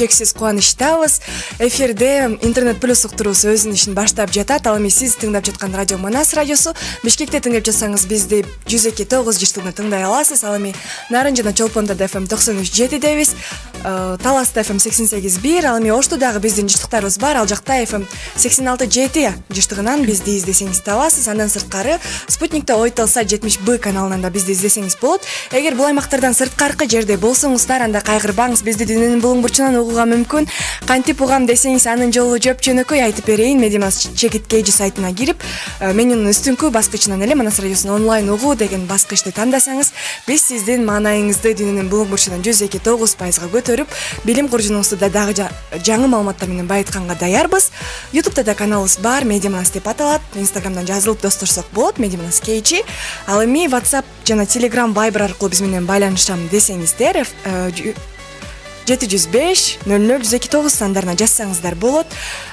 чексиз кубанычтабыз эфирде интернет плюс уктуруусу өзүнүн ишин баштап жатат. Ал эми сиз тыңдап жаткан радио манас радиосу бишкекте тыңдап жатсаңыз бизди жүз эки тогуз жыштыгында тыңдай аласыз. Ал эми нарын жана чолпондо фм токсон үч жетидебиз э, таласта фм сексен сегиз бир. Ал эми ошто дагы биздин жыштыктарыбыз бар? Ал жакта фм сексен алты жети жыштыгынан бизди издесеңиз табасыз андан сырткары спутникте ойтл сат жетимиш б каналынан да бизди издесеңиз болот. Эгер бул аймактардан сырткаркы жерде болсоңуздар анда кайгырбаңыз. Бизди дүйнөнүн булуң бурчунан угууга мүмкүн. Кантип угам десеңиз анын жолу жөп жөнөкөй айтып берейин. Медиамас чекит kg сайтына кирип э, менюнун үстүңкү баскычынан эле манас радиосун онлайн угуу деген баскычты тандасаңыз биз сиздин маанайыңызды дүйнөнүн булуң бурчунан жүз эки тогуз пайызга көтөрүп билим куржунуңузду да дагы жаңы маалыматтар менен байытканга даярбыз. Ютубта да каналыбыз бар медиаманас деп аталат. Инстаграмдан жазылып достошсок болот медиаманас kg ал эми whatsapp жана телеграм вайбер аркылуу биз менен байланышам десеңиздер э, жети жүз беш нөл нөл жүз эки тогуз сандарына жазсаңыздар болот.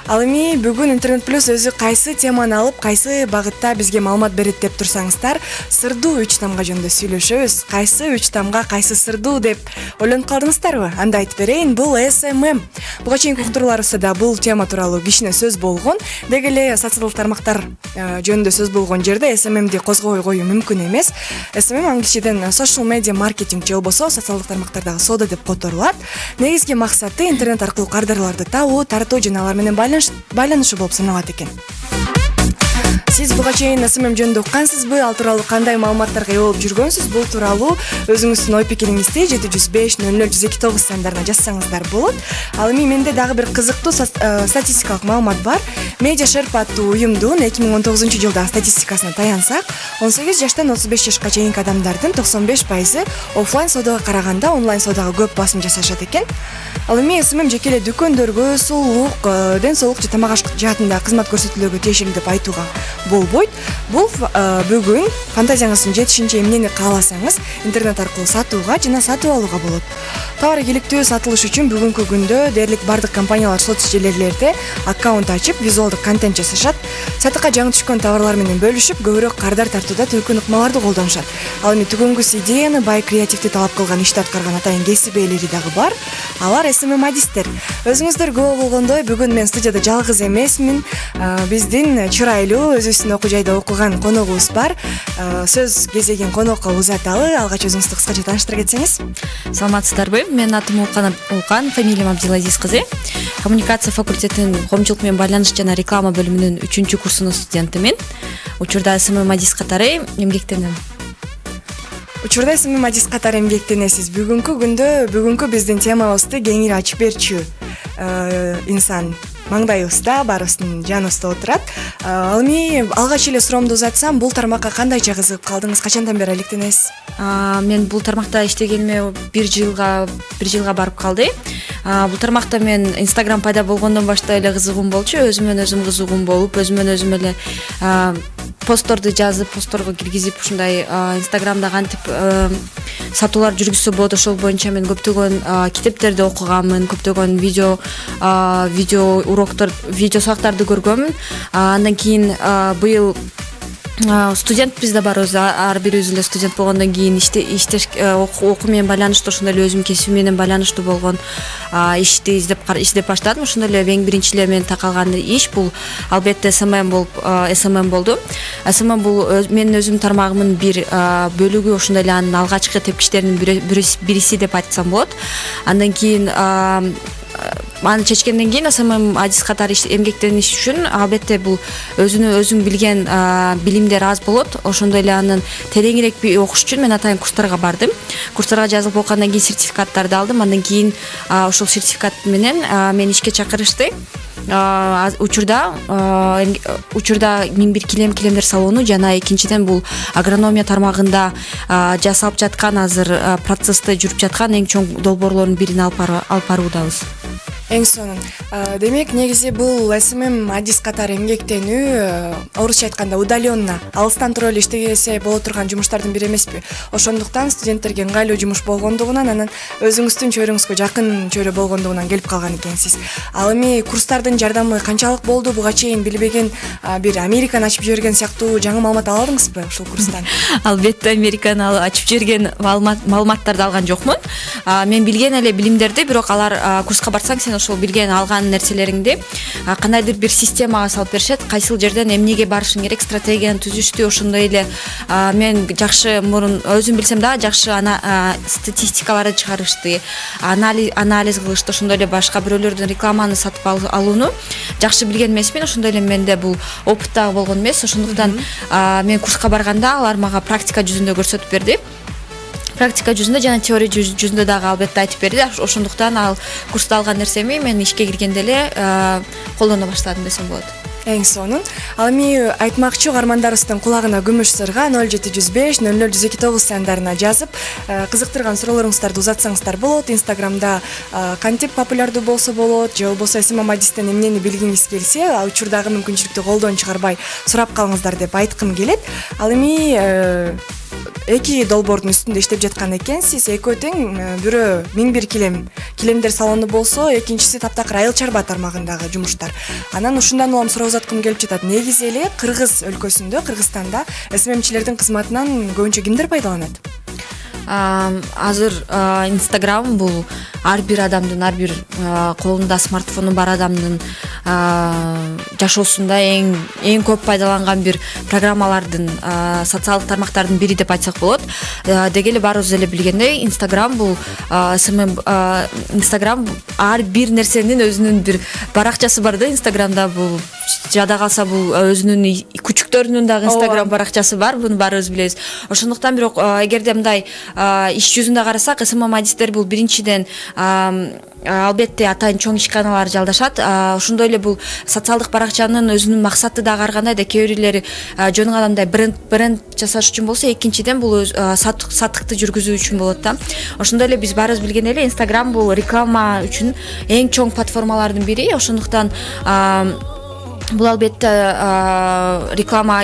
Ал эми бүгүн интернет плюс өзү кайсы теманы алып кайсы багытта бизге маалымат берет деп турсаңыздар сырдуу үч тамга жөнүндө сүйлөшөбүз. Кайсы үч тамга кайсы сырдуу деп ойлонуп калдыңыздарбы? Анда айтып берейин бул смм буга чейинки уктурууларыбызда да бул тема тууралуу кичине сөз болгон. Деги эле социалдык тармактар э, жөнүндө сөз болгон жерде сммди козгобой коюу мүмкүн эмес. смм англисчеден social media маркетинг же болбосо социалдык тармактардагы соода деп которулат негизги максаты интернет аркылуу кардарларды табуу тартуу жана алар менен байланышуу болуп саналат экен сиз буга чейин смм жөнүндө уккансызбы? Ал тууралуу кандай маалыматтарга ээ болуп жүргөнсүз? Бул тууралуу өзүңүздүн ой пикириңизди жети жүз беш нөл нөл жүз эки тогуз сандарына жазсаңыздар болот. Ал эми менде дагы бир кызыктуу э, статистикалык маалымат бар. Медиа шерп аттуу уюмдун эки миң он тогузунчу жылдагы статистикасына таянсак он сегиз жаштан отуз беш жашка чейинки адамдардын токсон беш пайызы оффлайн соодага караганда онлайн соодага көп басым жасашат экен. Ал эми смм жеке эле дүкөндөргө сулуулук э, ден соолук же тамак аш жаатында кызмат көрсөтүүлөргө тиешелүү деп айтууга болбойт бул э, бүгүн фантазияңыздын жетишинче эмнени кааласаңыз интернет аркылуу сатууга жана сатып алууга болот товар иликтүү сатылыш үчүн бүгүнкү күндө дээрлик баардык компаниялар соц желелерде аккаунт ачып визуалдык контент жасашат. Сатыкка жаңы түшкөн товарлар менен бөлүшүп көбүрөөк кардар тартууда түркүн ыкмаларды колдонушат. Ал эми түгөнгүс идеяны бай креативди талап кылган ишти аткарган атайын кесип ээлери дагы бар. Алар смм адистер өзүңүздөр күбө болгондой бүгүн мен студияда жалгыз эмесмин. Э, биздин чырайлуу өзүбүз окуу жайда окуган коногубуз бар. Э, сөз кезегин конокко узаталы алгач өзүңүздү кыскача тааныштыра кетсеңиз. Саламатсыздарбы менин атым улкан фамилиям абдилазиз кызы коммуникация факультетинин коомчулук менен байланыш жана реклама бөлүмүнүн үчүнчү курсунун студентимин. Учурда смм адис катары эмгектенем. Учурда смм адис катары эмгектенесиз. Бүгүнкү күндө бүгүнкү биздин темабызды кеңири ачып берчү э, инсан маңдайыбызда баарыбыздын жаныбызда отурат ал эми алгач эле суроомду узатсам бул тармакка кандайча кызыгып калдыңыз качандан бери алектенесиз мен бул тармакта иштегениме бир жылга бир жылга барып калды бул тармакта мен инстаграм пайда болгондон баштап эле кызыгуум болчу өзүмөн өзүм кызыгуум болуп өзүмөн өзүм эле постторду жазып постторго киргизип ушундай инстаграмда кантип сатуулар жүргүзсө болот ошол боюнча мен көптөгөн китептерди окуганмын көптөгөн видео видео уроктор видео сабактарды көргөнмүн. Андан кийин быйыл студентпиз да барбыз ар бирибиз эле студент болгондон кийин иштеш окуу менен байланыштуу ошондой эле өзүмдүн кесибим менен байланыштуу болгон ишти издеп издеп баштадым ошондой эле эң биринчи эле менин такалган иш бул албетте смм болуп смм болду. смм бул менин өзүмдүн тармагымдын бир бөлүгү ошондой эле анын алгачкы тепкичтеринин бириси деп айтсам болот. Андан кийин аны чечкенден кийин смм адис катары эмгектениш үчүн албетте бул өзүнө өзүң билген билимдер аз болот. Ошондой эле анын тереңирээк окуш үчүн мен атайын курстарга бардым. Курстарга жазылып окугандан кийин сертификаттарды алдым. Андан кийин ошол сертификат менен мени ишке чакырышты. Учурда учурда миң бир килем килемдер салону жана экинчиден бул агрономия тармагында жасалып жаткан азыр процессте жүрүп жаткан эң чоң долбоорлордун бирин алып баруудабыз. Эң сонун демек негизи бул смм адис катары эмгектенүү орусча айтканда удаленно алыстан туруп эле иштесе боло турган жумуштардын бири эмеспи ошондуктан студенттерге ыңгайлуу жумуш болгондугунан анан өзүңүздүн чөйрөңүзгө жакын чөйрө болгондугунан келип калган экенсиз ал эми курстардын жардамы канчалык болду буга чейин билбеген бир американы ачып жиберген сыяктуу жаңы маалымат ала алдыңызбы ушул курстан? Албетте американы ачып жиберген маалыматтарды алган жокмун мен билген эле билимдерди бирок алар курска барсаң сен ошол билген алган нерселериңди кандайдыр бир системага салып беришет кайсыл жерден эмнеге барышың керек стратегияны түзүштү ошондой эле мен жакшы мурун өзүм билсем дагы жакшы статистикаларды чыгарышты анализ кылышты ошондой эле башка бирөөлөрдөн рекламаны сатып алууну жакшы билген эмесмин ошондой эле менде бул опыт дагы болгон эмес. Ошондуктан мен курска барганда алар мага практика жүзүндө көрсөтүп берди практика жүзүндө жана теория жүзүндө дагы албетте айтып берди. Ошондуктан ал курста алган нерсеми мен ишке киргенде эле колдоно баштадым десем болот. Эң сонун. Ал эми айтмакчы угармандарыбыздын кулагына күмүш сырга ноль жети жүз беш ноль ноль жүз эки тогуз сандарына жазып кызыктырган суроолоруңуздарды узатсаңыздар болот. Инстаграмда кантип популярдуу болсо болот же болбосо смм адистен эмнени билгиңиз келсе учурдагы мүмкүнчүлүктү колдон чыгарбай сурап калыңыздар деп айткым келет. Ал эми э, эки долбоордун үстүндө иштеп жаткан экенсиз экөө тең э, бирөө миң бир килем килемдер салону болсо экинчиси таптакыр айыл чарба тармагындагы жумуштар. Анан ушундан улам суроо узаткым келип жатат. Негизи эле кыргыз өлкөсүндө кыргызстанда сммчилердин кызматынан көбүнчө кимдер пайдаланат? Азыр инстаграм бул ар бир адамдын ар бир колунда смартфону бар адамдын жашоосунда эң эң көп пайдаланган бир программалардын социалдык тармактардын бири деп айтсак болот. Деги эле баарыбыз эле билгендей инстаграм бул смм инстаграм ар бир нерсенин өзүнүн бир баракчасы бар да инстаграмда бул жада калса бул өзүнүн күчүктөрүнүн дагы инстаграм баракчасы бар буну баарыбыз билебиз. Ошондуктан бирок эгерде мындай иш жүзүндө карасак смм адистер бул биринчиден албетте атайын чоң ишканалар жалдашат. Ошондой эле бул социалдык баракчанын өзүнүн максаты дагы ар кандай да кээ бирлери жөн гана мындай бренд жасаш үчүн болсо экинчиден бул сатыкты жүргүзүү үчүн болот да. Ошондой эле биз баарыбыз билген эле инстаграм бул реклама үчүн эң чоң платформалардын бири. Ошондуктан бул албетте реклама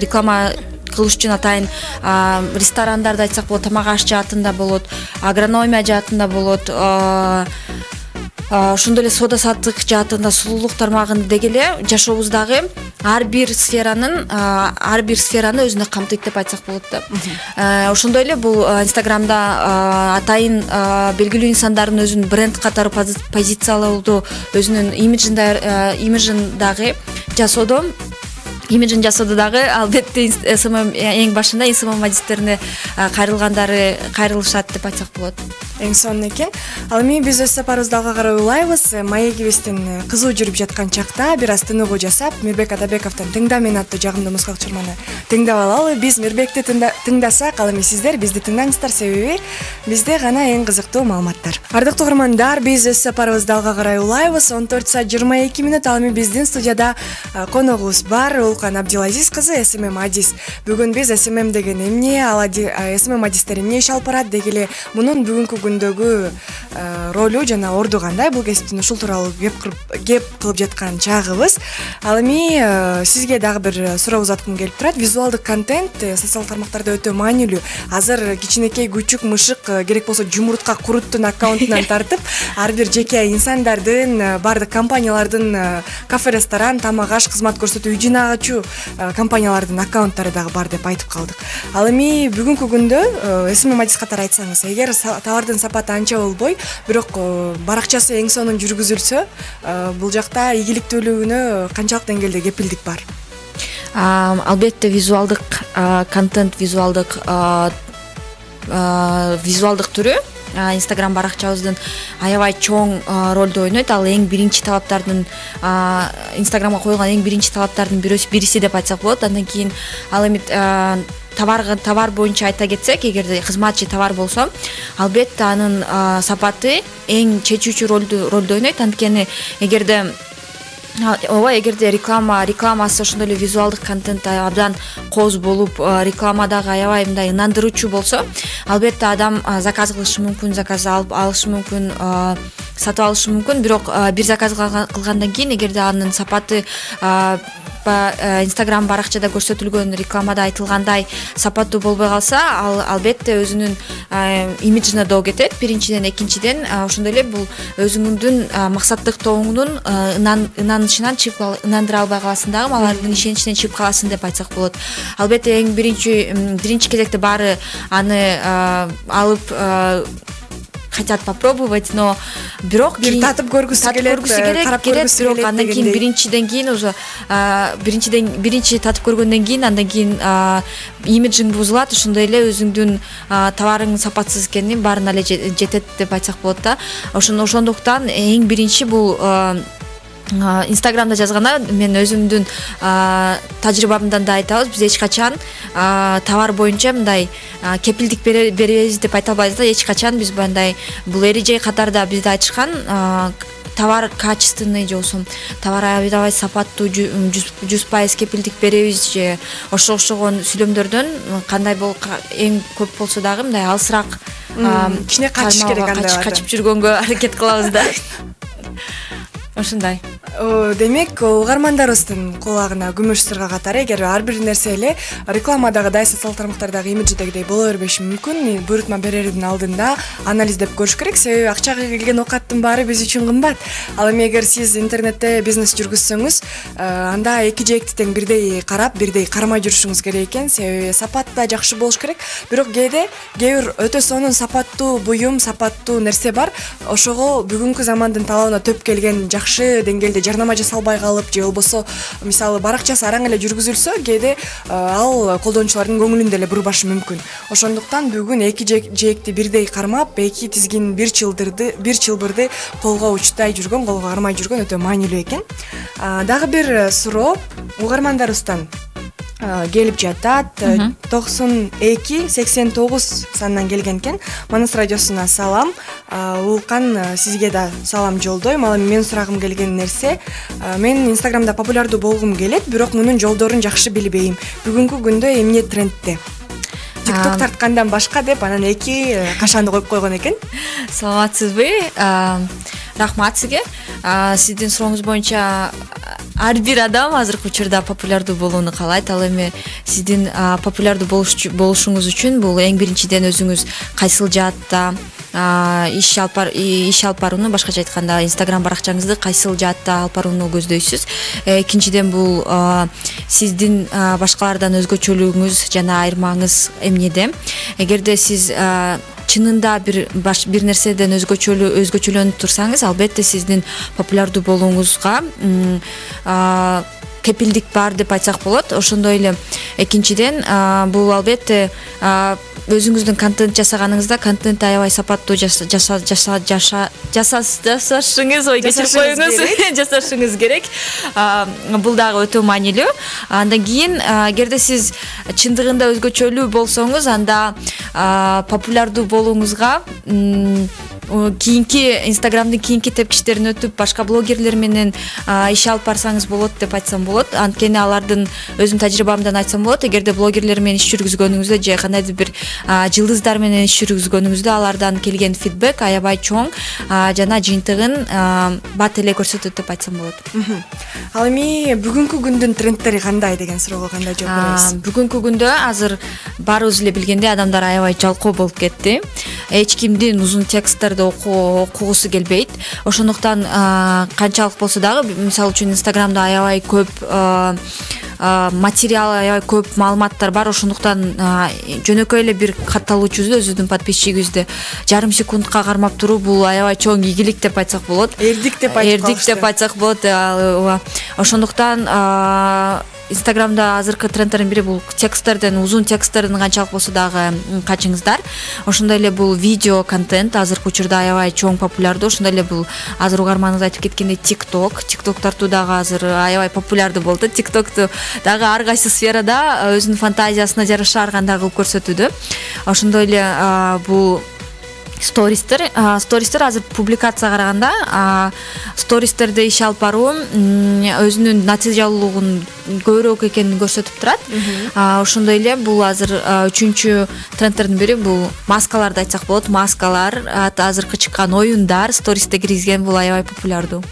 реклама кылыш үчүн атайын ресторандарды айтсак болот тамак аш жаатында болот агрономия жаатында болот ошондой эле соода саттык жаатында сулуулук тармагында деги эле жашообуздагы ар бир сферанын ар бир сфераны өзүнө камтыйт деп айтсак болот да. Ошондой эле бул инстаграмда атайын белгилүү инсандардын өзүн бренд катары позициялоодо өзүнүн имиджин имиджин дагы жасоодо имиджин жасоодо дагы. Албетте смм эң башында смм адистерине кайрылгандары кайрылышат деп айтсак болот. Эң сонун экен. Ал эми биз өз сапарыбызды алга карай улайбыз. Маегибиздин кызуу жүрүп жаткан чакта бир аз тыныгуу жасап мирбек атабековдун тыңда мени аттуу жагымдуу музыкалык чыгарманы тыңдап алалы. Биз мирбекти тыңдасак ал эми сиздер бизди тыңдаңыздар. Себеби бизде гана эң кызыктуу маалыматтар. Ардактуу угармандар биз өз сапарыбызды алга карай улайбыз. Он төрт саат жыйырма эки мүнөт ал эми биздин студияда коногубуз бар. Абдилазиз кызы смм адис. Бүгүн биз смм деген эмне ал смм адистер эмне иш алып барат деги мунун бүгүнкү күндөгү ролу жана орду кандай бул кесиптин ушул тууралуу кеп кылып жаткан чагыбыз ал эми сизге дагы бир суроо узаткым келип турат визуалдык контент э, социалдык тармактарда өтө маанилүү азыр кичинекей күчүк мышык э, керек болсо жумуртка куруттун аккаунтунан тартып ар бир жеке инсандардын э, баардык компаниялардын кафе ресторан тамак аш кызмат көрсөтүү үй Э, компаниялардын аккаунттары дагы бар деп айтып калдык. Ал эми бүгүнкү күндө э, смм адис катары айтсаңыз эгер товардын сапаты анча болбой бирок э, баракчасы эң сонун жүргүзүлсө бул жакта ийгиликтүүлүгүнө канчалык деңгээлде кепилдик бар. Албетте визуалдык контент визуалдык визуалдык түрү инстаграм баракчабыздын аябай чоң ролду ойнойт. Ал эң биринчи талаптардын инстаграмга коюлган эң биринчи талаптардын бириси деп айтсак болот. Андан кийин ал эми товар боюнча айта кетсек эгерде кызмат же товар болсо албетте анын сапаты эң чечүүчү ролду ойнойт. Анткени эгерде ооба эгерде реклама рекламасы ошондой эле визуалдык контент абдан кооз болуп реклама дагы аябай мындай ынандыруучу болсо албетте адам заказ кылышы мүмкүн заказ алышы мүмкүн сатып алышы мүмкүн. Бирок бир заказ кылгандан кийин эгерде анын сапаты инстаграм баракчада көрсөтүлгөн рекламада айтылгандай сапаттуу болбой калса ал албетте өзүнүн э, имиджине доо кетет. Биринчиден экинчиден ошондой эле бул өзүңдүн максаттыктооңдун ынанычынан чыгып ынандыра албай каласың дагы алардын ишеничинен чыгып каласың деп айтсак болот. Албетте эң биринчи биринчи кезекте баары аны алып хотят попробовать но бирок бир татып көргүсү келет көргүсү керек карап көргүсү бирок андан кийин биринчиден кийин уже биринчиден биринчи татып көргөндөн кийин андан кийин имиджиң бузулат ошондой эле өзүңдүн товарың сапатсыз экени баарына эле жетет деп айтсак болот да. Ошондуктан эң биринчи бул инстаграмда жазганда мен өзүмдүн тажрыйбамдан да айтабыз биз эч качан товар боюнча мындай кепилдик беребиз деп айта албайбыз да эч качан биз мындай бул эреже катарда бизде айтышкан товар качественный же болбосо товар аябай сапаттуу жүз пайыз кепилдик беребиз же ошого окшогон сүйлөмдөрдөн кандай эң көп болсо дагы мындай алысыраак кичине качыш керек андайлардан качып жүргөнгө аракет кылабыз да. ушундай демек угармандарыбыздын кулагына күмүш сырга катары эгер ар бир нерсе эле рекламадагыдай социалдык тармактардагы имиджидегидей боло бербеши мүмкүн. Буйрутма берердин алдында анализдеп көрүш керек. Себеби акчага келген оокаттын баары биз үчүн кымбат. Ал эми эгер сиз интернетте бизнес жүргүзсөңүз э, анда эки жээкти тең бирдей карап бирдей кармай жүрүшүңүз керек экен. Себеби сапат да жакшы болуш керек. Бирок кээде кээ бир өтө сонун сапаттуу буюм сапаттуу нерсе бар. Ошого бүгүнкү замандын талабына төп келген жакшы деңгээлде жарнама жасалбай калып же болбосо мисалы баракчасы араң эле жүргүзүлсө кээде ал колдонуучулардын көңүлүн деле бурбашы мүмкүн. Ошондуктан бүгүн эки жээкти бирдей кармап эки тизгин бир чылдырды бир чылбырды колго учтай жүргөн колго кармай жүргөн өтө маанилүү экен. Дагы бир суроо угармандарыбыздан келип жатат. Токсон эки сексен тогуз санынан келген экен. Манас радиосуна салам. Улукан сизге да салам жолдойм ал эми менин сурагым келген нерсе. Мен инстаграмда популярдуу болгум келет бирок мунун жолдорун жакшы билбейм. Бүгүнкү күндө эмне трендте? Тикток тарткандан башка деп анан эки э, кашанды коюп койгон экен. Саламатсызбы рахмат сиздин сурооңуз боюнча ар бир адам азыркы учурда популярдуу болууну каалайт ал эми сиздин популярдуу болушуңуз үчүн бул эң биринчиден өзүңүз кайсыл жаатта иш алып иш алып барууну башкача айтканда инстаграм баракчаңызды кайсыл жаатта алып барууну көздөйсүз. Экинчиден бул сиздин башкалардан өзгөчөлүгүңүз жана айырмаңыз эмнеде? Эгерде сиз чынында бир бир нерседен өзгөчөлөнүп турсаңыз албетте сиздин популярдуу болууңузга кепилдик бар деп айтсак болот. Ошондой эле. Экинчиден бул албетте өзүңүздүн контент жасаганыңызда контентти аябай сапаттуу жасашыңыз ой кечирип коюңуз жасашыңыз керек. Бул дагы өтө маанилүү андан кийин эгерде сиз чындыгында өзгөчөлүү болсоңуз анда популярдуу болууңузга кийинки инстаграмдын кийинки тепкичтерин өтүп башка блогерлер менен иш алып барсаңыз болот деп айтсам болот. Анткени алардын өзүмдүн тажрыйбамдан айтсам болот эгерде блогерлер менен иш жүргүзгөнүңүздө же кандайдыр бир жылдыздар менен иш жүргүзгөнүңүздө алардан келген фидбек аябай чоң жана жыйынтыгын бат эле көрсөтөт деп айтсам болот. Ал эми бүгүнкү күндүн трендтери кандай деген суроого кандай жооп бересиз? бүгүнкү күндө азыр баарыбыз эле билгендей адамдар аябай жалкоо болуп кетти. Эч кимдин узун тексттерди окугусу келбейт. Ошондуктан канчалык болсо дагы мисалы үчүн инстаграмда аябай көп материал аябай көп маалыматтар бар. Ошондуктан жөнөкөй эле бир катталуучубузду өзүбүздүн подписчигибизди жарым секундка кармап туруу бул аябай чоң ийгилик деп айтсак болот. Эрдик деп эрдик деп айтсак болот ооба. Ошондуктан инстаграмда азыркы трендтердин бири бул тексттерден узун тексттерден канчалык болсо дагы качыңыздар. Ошондой эле бул видео контент азыркы учурда аябай чоң популярдуу ошондой эле бул азыр угарманыңыз айтып кеткендей тик ток тик ток тартуу дагы азыр аябай популярдуу атат тик токту дагы ар кайсы сферада өзүнүн фантазиясына жараша ар кандай кылып көрсөтүүдө. Ошондой эле бул стористер стористер азыр публикация караганда стористерде иш алып баруу өзүнүн натыйжалуулугун көбүрөөк экенин көрсөтүп турат. Ошондой эле бул азыр үчүнчү трендтердин бири бул маскаларды айтсак болот. Маскалар азыркы чыккан оюндар стористе киргизген бул аябай популярдуу.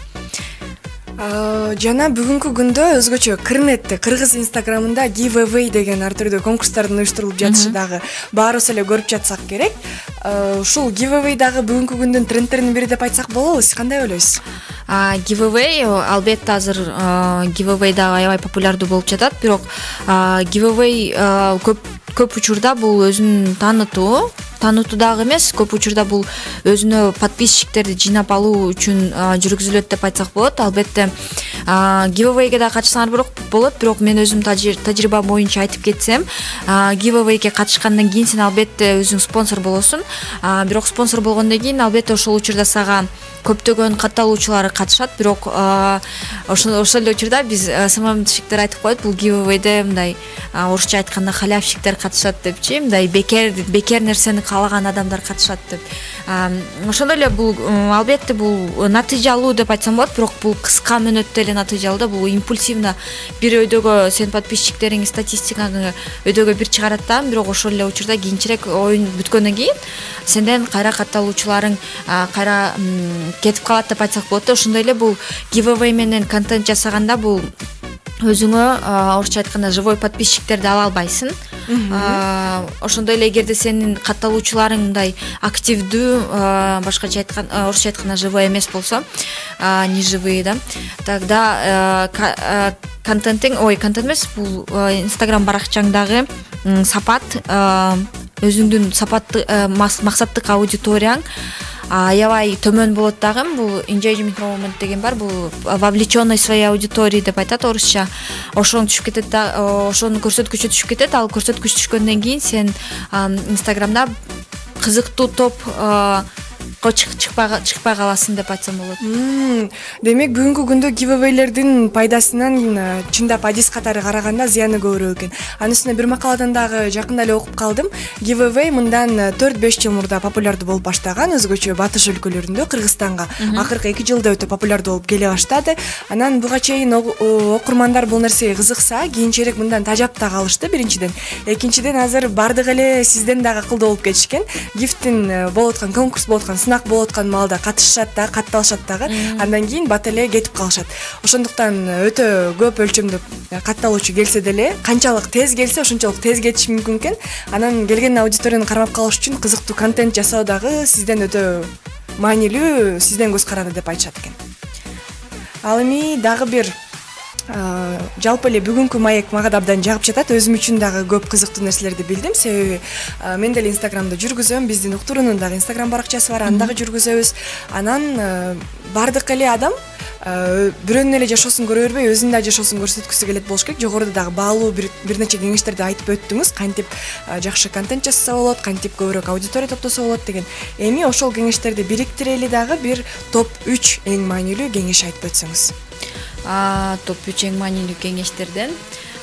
Жана бүгүнкү күндө өзгөчө кырнетте кыргыз инстаграмында giveaway деген ар түрдүү конкурстардын уюштурулуп жатышы дагы баарыбыз эле көрүп жатсак керек. Ушул giveaway дагы бүгүнкү күндүн трендтеринин бири деп айтсак болобу сиз кандай ойлойсуз? Giveaway албетте азыр giveaway дагы аябай популярдуу болуп жатат. Бирок giveaway көп учурда бул өзүн таанытуу таанытуу дагы эмес. Көп учурда бул өзүнө подписчиктерди жыйнап алуу үчүн жүргүзүлөт деп айтсак болот. Албетте giveawayге дагы катышсаңар болот. Бирок мен өзүм тажрыйбам боюнча айтып кетсем giveawayге катышкандан кийин сен албетте өзүң спонсор болосуң. Бирок спонсор болгондон кийин албетте ошол учурда сага көптөгөн катталуучулар катышат. Бирок ошол эле учурда биз сммщиктер айтып коет бул giveawayде мындай орусча айтканда халявщиктер катышат депчи мындай бекер бекер нерсени каалаган адамдар катышат деп. Ошондой эле бул албетте бул натыйжалуу деп айтсам болот бирок бул кыска мөөнөттө эле натыйжалуу да бул импульсивно бир өйдөгө сенин подписчиктериң статистикаңы өйдөгө бир чыгарат да бирок ошол эле учурда кийинчерээк оюн бүткөндөн кийин сенден кайра катталуучуларың кайра кетип калат деп айтсак болот да ошондой эле бул giveaway менен контент жасаганда бул өзүңө орусча айтканда живой подписчиктерди ала албайсың. Ошондой эле эгерде сенин катталуучуларың мындай активдүү башкача айткан орусча айтканда живой эмес болсо не живые да тогда контентиң ой контент эмес бул инстаграм баракчаңдагы сапат өзүңдүн сапатты максаттык аудиторияң аябай төмөн болот дагы бул engagement moment деген бар. Бул вовлеченность своей аудитории деп айтат орусча. Ошону түшүп кетет ошонун көрсөткүчү түшүп кетет. Ал көрсөткүч түшкөндөн кийин сен инстаграмда кызыктуу топ чыкпай каласың деп айтсам болот. Демек бүгүнкү күндө giveawayлердин пайдасынан чындап адис катары караганда зыяны көбүрөөк экен. Анын үстүнө бир макаладан дагы жакында эле окуп калдым. Giveaway мындан э, төрт беш жыл мурда популярдуу болуп баштаган өзгөчө батыш өлкөлөрүндө кыргызстанга. Акыркы эки жылда өтө популярдуу болуп келе баштады. Анан буга чейин окурмандар бул нерсеге кызыкса кийинчерээк мындан тажап да калышты биринчиден. Экинчиден азыр баардыгы эле сизден дагы акылдуу болуп кетишкен. Гифттин э, болуп аткан конкурс болуп аткан сынак болуп аткан маалда катышышат дагы катталышат дагы. Андан кийин бат эле кетип калышат. Ошондуктан өтө көп өлчөмдө катталуучу келсе деле канчалык тез келсе ошончолук тез кетиши мүмкүн экен. Анан келген аудиторияны кармап калыш үчүн кызыктуу контент жасоо дагы сизден өтө маанилүү сизден көз каранды деп айтышат экен. Ал эми дагы бир жалпы эле бүгүнкү маек мага да абдан жагып жатат. Өзүм үчүн дагы көп кызыктуу нерселерди билдим. Себеби мен деле инстаграмды жүргүзөм. Биздин уктуруунун дагы инстаграм баракчасы бар. Аны дагы жүргүзөбүз. Анан баардык эле адам бирөөнүн эле жашоосун көрө бербей өзүнүн да жашоосун көрсөткүсү келет болуш керек. Жогоруда дагы баалуу бир нече кеңештерди айтып өттүңүз. Кантип жакшы контент жасаса болот кантип көбүрөөк аудитория топтосо болот деген. Эми ошол кеңештерди бириктире дагы бир топ үч эң маанилүү кеңеш айтып өтсөңүз топ үч эң маанилүү кеңештерден.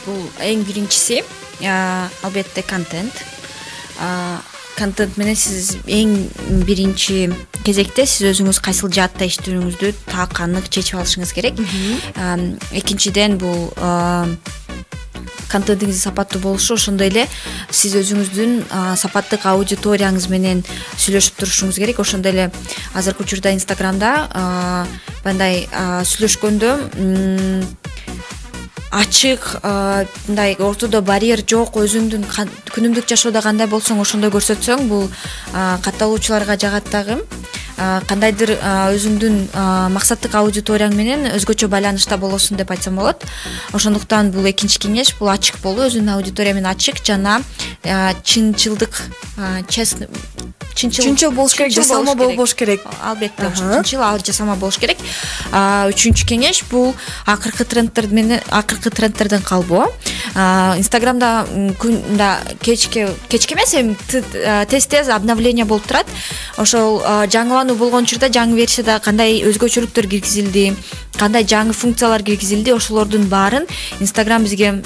Бул эң биринчиси албетте контент. Контент менен сиз эң биринчи кезекте сиз өзүңүз кайсыл жаатта иштөөрүңүздү так анык чечип алышыңыз керек. Экинчиден бул контентиңиздин сапаттуу болушу ошондой эле сиз өзүңүздүн сапаттык аудиторияңыз менен сүйлөшүп турушуңуз керек. Ошондой эле азыркы учурда инстаграмда мындай сүйлөшкөндө ачык мындай ортодо барьер жок өзүңдүн күнүмдүк жашоодо кандай болсоң ошондой көрсөтсөң бул катталуучуларга жагат дагы кандайдыр өзүңдүн максаттык аудиторияң менен өзгөчө байланышта болосуң деп айтсам болот. Ошондуктан бул экинчи кеңеш бул ачык болуу өзүнүн аудитория менен ачык жана чынчылдык честный чынчыл болуш керек жасалма болбош керек. албетте чынчыл ал жасалма болуш керек. Үчүнчү кеңеш бул акыркы трендтер менен акыркы трендтерден калбоо. Инстаграмда күнда кечке кечке эмес эми тез тез обновление болуп турат. Ошол жаңылануу болгон учурда жаңы версияда кандай өзгөчөлүктөр киргизилди кандай жаңы функциялар киргизилди ошолордун баарын инстаграм бизге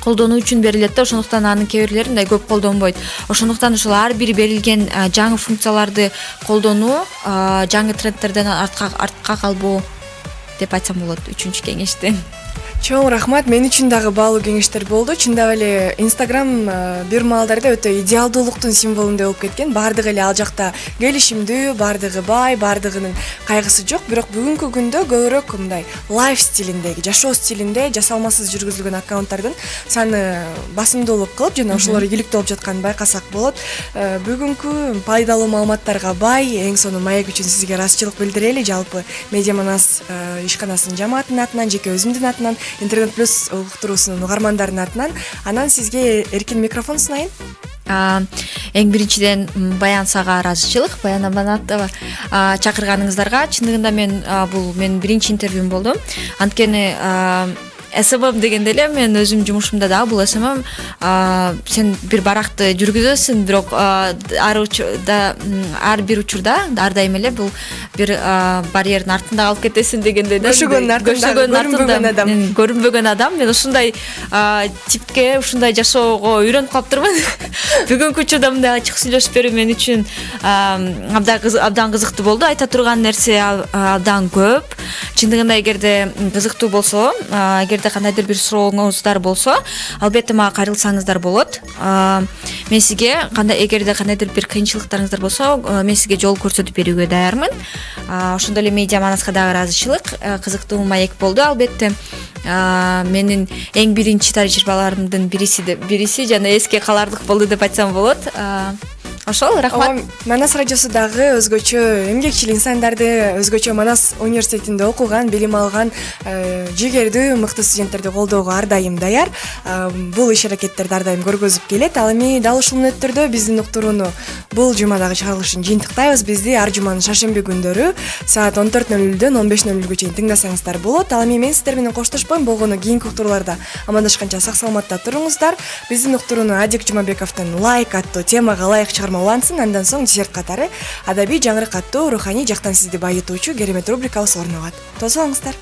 колдонуу үчүн берилет да ошондуктан анын кээ бирлери мындай көп колдонбойт. Ошондуктан ушул ар бир берилген жаңы функцияларды колдонуу жаңы трендтерден артка калбоо деп айтсам болот үчүнчү кеңештен чоң рахмат. Мен үчүн дагы баалуу кеңештер болду. Чындап эле инстаграм э, бир маалдарда өтө идеалдуулуктун символундай болуп кеткен. Баардыгы эле ал жакта келишимдүү баардыгы бай баардыгынын кайгысы жок. Бирок бүгүнкү күндө көбүрөөк мындай лайф стилиндеги жашоо стилинде жасалмасыз жүргүзүлгөн аккаунттардын саны басымдуулук кылып жана ошолор ийгиликтүү болуп жатканын байкасак болот. Э, бүгүнкү пайдалуу маалыматтарга бай эң сонун маек үчүн сизге ыраазычылык билдирели. Жалпы медиа манас э, ишканасынын жамаатынын атынан жеке өзүмдүн атынан интернет плюс уктуруусунун угармандарынын атынан. Анан сизге эркин микрофон сунайын эң биринчиден баян сага ыраазычылык баян аманатова. Чакырганыңыздарга чындыгында мен бул менин биринчи интервьюм болду анткени смм дегенде эле мен өзүмдүн жумушумда дагы бул смм сен бир баракты жүргүзөсүң бирок ар учурда ар бир учурда ар дайым эле бул бир барьердин артында калып кетесиң дегендей да көшөгөндүн артында көрүнбөгөн адам. Көрүнбөгөн адам. Мен ушундай типке ушундай жашоого үйрөнүп калыптырмын бүгүнкү учурда мындай ачык сүйлөшүп берүү мен үчүн абдан кызыктуу болду. Айта турган нерсе абдан көп. Чындыгында эгерде кызыктуу болсо кандайдыр бир сурооңуздар болсо албетте мага кайрылсаңыздар болот. Мен сизге кандай эгерде кандайдыр бир кыйынчылыктарыңыздар болсо мен сизге жол көрсөтүп берүүгө даярмын. Ошондой эле медиа манаска дагы ыраазычылык кызыктуу маек болду. Албетте менин эң биринчи тажрыйбаларымдын бириси жана эске каларлык болду деп айтсам болот ошол рахмат. Манас радиосу дагы өзгөчө эмгекчил инсандарды өзгөчө манас университетинде окуган билим алган э, жигердүү мыкты студенттерди колдоого ар дайым даяр бул иш аракеттерди ар дайым көргөзүп келет. Ал эми дал ушул мүнөттөрдө биздин уктурууну бул жума дагы чыгарылышын жыйынтыктайбыз. Бизди ар жуманын шаршемби күндөрү саат он төрт нөл нөлдөн он беш нөл нөлгө чейин тыңдасаңыздар болот. Ал эми мен сиздер менен коштошпойм. Болгону кийинки уктурууларда амандашканча сак саламатта туруңуздар. Биздин уктурууну адик жумабековдун лайк аттуу темага ылайык чыгарма улансын андан соң десерт катары адабий жаңырык аттуу руханий жактан сизди байытуучу керемет рубрикабыз орун алат. Тосуп алыңыздар